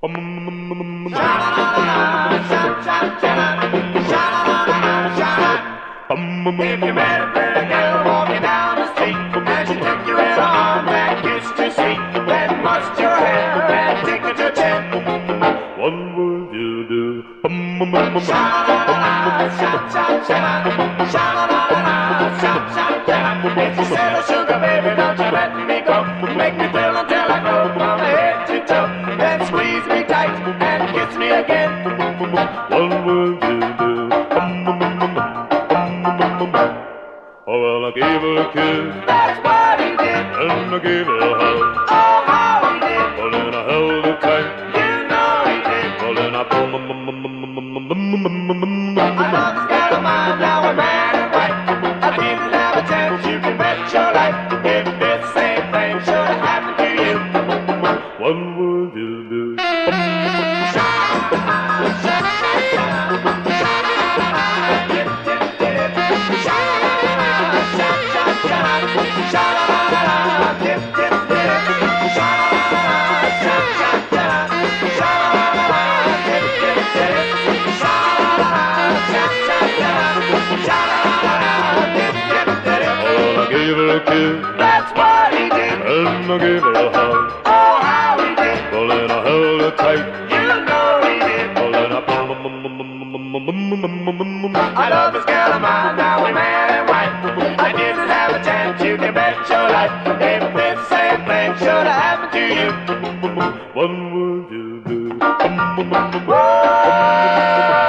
If you met a pretty girl walking down the street and she took and kissed then mussed your hair and tickled your chin. What would you do? If you oh, sugar baby, What would you do? Oh, well, I gave her a kiss That's what he did. and I gave her a hug. Oh, how he did. Well, then I held tight. You know he did. Well, now we're man and wife. I didn't have a chance, you can bet your life. Oh, I gave her a kiss That's what he did. and I gave her a hug. Oh, I love this girl of mine, now we're man and wife. I didn't have a chance, you can bet your life. If this same thing should have happened to you. What would you do? What would you do?